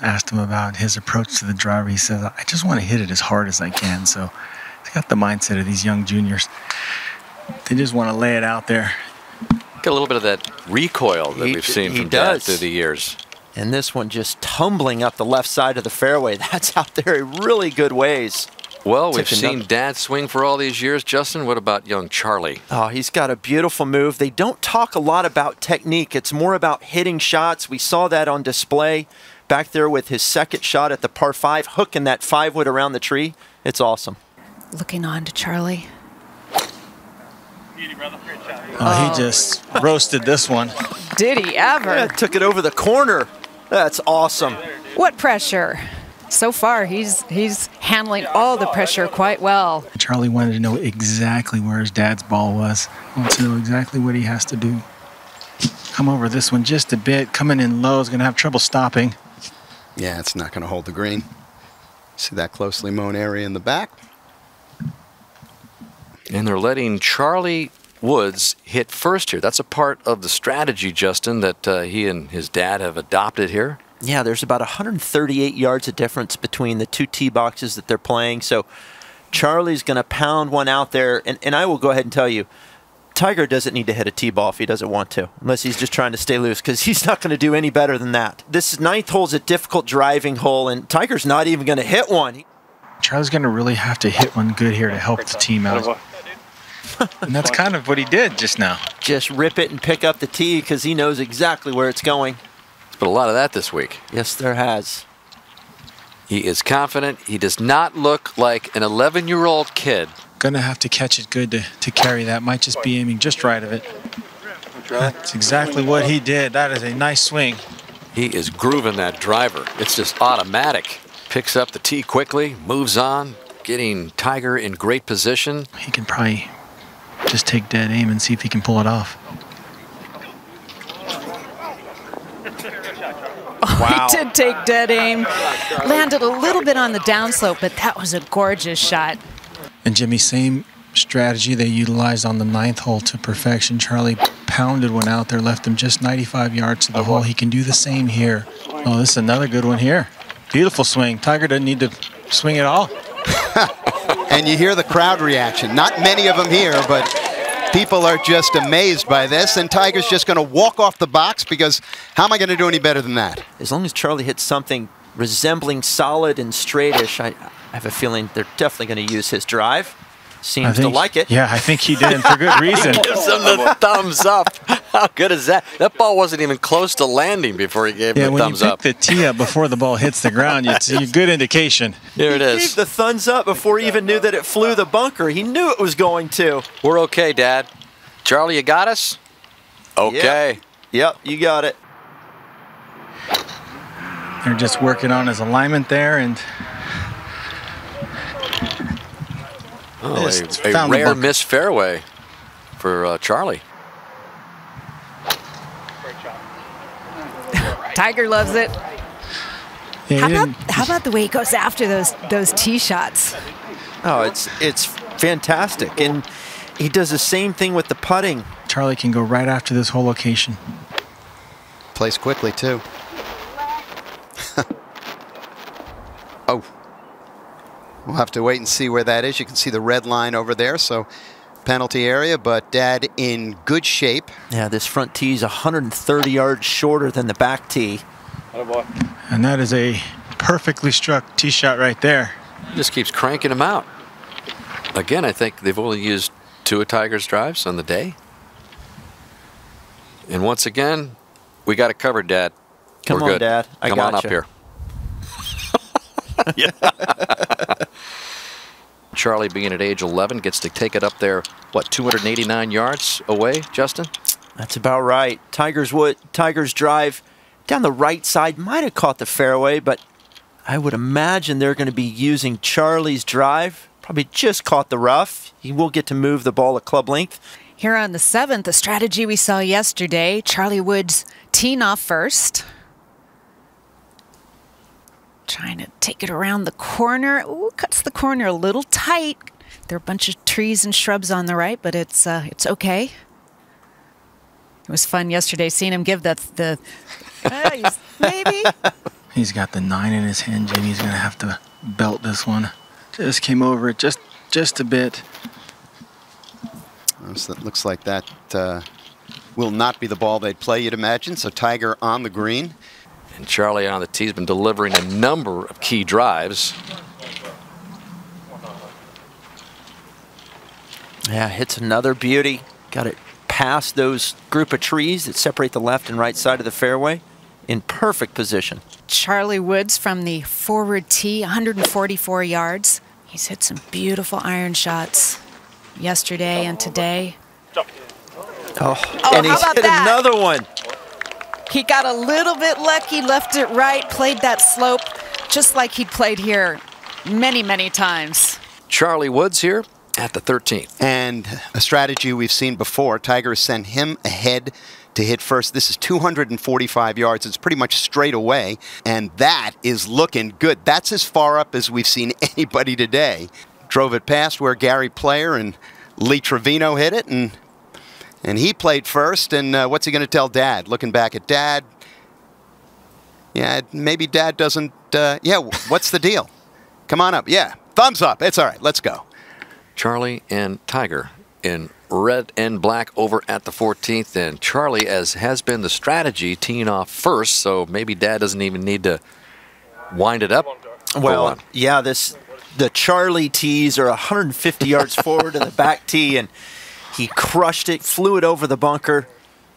I asked him about his approach to the driver. He says, I just want to hit it as hard as I can. So he's got the mindset of these young juniors. They just want to lay it out there. Got a little bit of that recoil that He- we've seen he from Dad through the years. And this one just tumbling up the left side of the fairway. That's out there in really good ways. Well, we've seen another- Dad swing for all these years. Justin, what about young Charlie? Oh, he's got a beautiful move. They don't talk a lot about technique. It's more about hitting shots. We saw that on display back there with his second shot at the par five, hooking that five wood around the tree. It's awesome. Looking on to Charlie. Oh, he oh. just roasted this one. Did he ever? Yeah, took it over the corner. That's awesome. What pressure? So far, he's he's handling all the pressure quite well. Charlie wanted to know exactly where his dad's ball was. Wants to know exactly what he has to do. Come over this one just a bit. Coming in low is going to have trouble stopping. Yeah, it's not going to hold the green. See that closely mown area in the back? And they're letting Charlie Woods hit first here. That's a part of the strategy, Justin, that uh, he and his dad have adopted here. Yeah, there's about 138 yards of difference between the two tee boxes that they're playing. So Charlie's going to pound one out there. And, and I will go ahead and tell you, Tiger doesn't need to hit a tee ball if he doesn't want to, unless he's just trying to stay loose, because he's not going to do any better than that. This ninth hole's a difficult driving hole, and Tiger's not even going to hit one. Charlie's going to really have to hit one good here to help the team out. and that's kind of what he did just now. Just rip it and pick up the tee because he knows exactly where it's going. There's been a lot of that this week. Yes, there has. He is confident. He does not look like an 11 year old kid. Going to have to catch it good to, to carry that. Might just be aiming just right of it. That's exactly what he did. That is a nice swing. He is grooving that driver. It's just automatic. Picks up the tee quickly, moves on, getting Tiger in great position. He can probably just take dead aim and see if he can pull it off. Wow. He did take dead aim. Landed a little bit on the downslope, but that was a gorgeous shot. And Jimmy, same strategy they utilized on the ninth hole to perfection. Charlie pounded one out there, left him just 95 yards to the hole. He can do the same here. Oh, this is another good one here. Beautiful swing. Tiger doesn't need to swing at all. And you hear the crowd reaction. Not many of them here, but people are just amazed by this. And Tiger's just going to walk off the box because how am I going to do any better than that? As long as Charlie hits something resembling solid and straightish, I, I have a feeling they're definitely going to use his drive. I Seems to like it. Yeah, I think he did, for good reason. Gives him the thumbs up. How good is that? That ball wasn't even close to landing before he gave Yeah, him the when you thumbs pick up. the tee up before the ball hits the ground, it's a good indication. Here it is. He gave the thumbs up before he even knew that it flew the bunker. He knew it was going to. We're okay, Dad. Charlie, you got us? Okay. Yep, you got it. They're just working on his alignment there, and Oh, a, a found rare bunker. miss fairway for uh, Charlie. Tiger loves it. yeah, How about, how about the way he goes after those those tee shots? Oh, it's it's fantastic, and he does the same thing with the putting. Charlie can go right after this whole location. Plays quickly, too. Oh. We'll have to wait and see where that is. You can see the red line over there, so penalty area, but Dad in good shape. Yeah, this front tee is 130 yards shorter than the back tee. And that is a perfectly struck tee shot right there. Just keeps cranking them out. Again, I think they've only used two of Tiger's drives on the day. And once again, we got it covered, Dad. Come We're on, good. Dad. I Come on up gotcha. here. Charlie, being at age 11, gets to take it up there, what, 289 yards away, Justin? That's about right. Tiger's wood, Tiger's drive down the right side might have caught the fairway, but I would imagine they're going to be using Charlie's drive. Probably just caught the rough. He will get to move the ball at club length. Here on the seventh, the strategy we saw yesterday, Charlie Woods teeing off first. Trying to take it around the corner. Ooh, cuts the corner a little tight. There are a bunch of trees and shrubs on the right, but it's uh, it's okay. It was fun yesterday seeing him give that the uh, he's- maybe. He's got the nine in his hand, Jimmy. He's going to have to belt this one. Just came over it just, just a bit. So it looks like that uh, will not be the ball they'd play, you'd imagine. So Tiger on the green. And Charlie on the tee has been delivering a number of key drives. Yeah, hits another beauty. Got it past those group of trees that separate the left and right side of the fairway in perfect position. Charlie Woods from the forward tee, 144 yards. He's hit some beautiful iron shots yesterday and today. Oh, Oh, and how he's hit that? another one. He got a little bit lucky, left it right, played that slope just like he'd played here many, many times. Charlie Woods here at the 13th. And a strategy we've seen before. Tiger has sent him ahead to hit first. This is 245 yards. It's pretty much straight away. And that is looking good. That's as far up as we've seen anybody today. Drove it past where Gary Player and Lee Trevino hit it. And and he played first. And uh, what's he going to tell Dad? Looking back at Dad. Yeah, maybe Dad doesn't. Uh, yeah, what's the deal? Come on up. Yeah, thumbs up. It's all right. Let's go. Charlie and Tiger in red and black over at the 14th. And Charlie, as has been the strategy, teeing off first, so maybe Dad doesn't even need to wind it up. Well, yeah, this the Charlie tees are 150 yards forward in the back tee, and he crushed it, flew it over the bunker.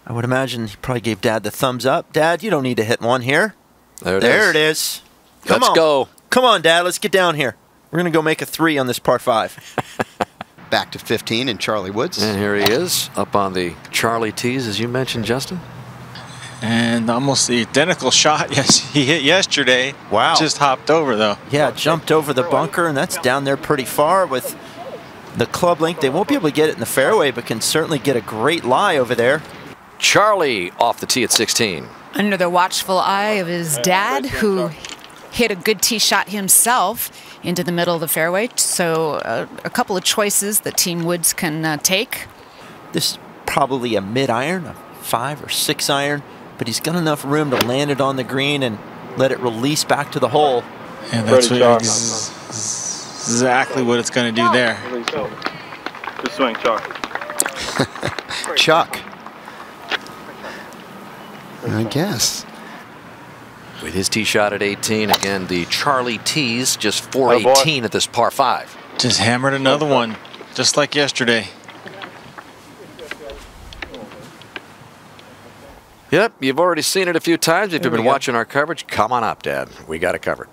I would imagine he probably gave Dad the thumbs up. Dad, you don't need to hit one here. there it there is. it is. Come Let's on. go. Come on, Dad. Let's get down here. We're gonna go make a three on this par five. Back to 15 and Charlie Woods. And here he is up on the Charlie tees, as you mentioned, Justin. And almost the identical shot yes, he hit yesterday. Wow. Just hopped over, though. Yeah, jumped over the bunker, and that's down there pretty far with the club length. They won't be able to get it in the fairway, but can certainly get a great lie over there. Charlie off the tee at 16. Under the watchful eye of his dad, who hit a good tee shot himself into the middle of the fairway. So, uh, a couple of choices that Team Woods can uh, take. This is probably a mid iron, a five or six iron, but he's got enough room to land it on the green and let it release back to the hole. And that's what, ex- exactly what it's going to do there. Good swing, Chuck. Chuck. I guess. With his tee shot at 18, again, the Charlie tees just 418 at this par 5. Just hammered another one, just like yesterday. Yep, you've already seen it a few times. If you've been watching our coverage, come on up, Dad. We got it covered.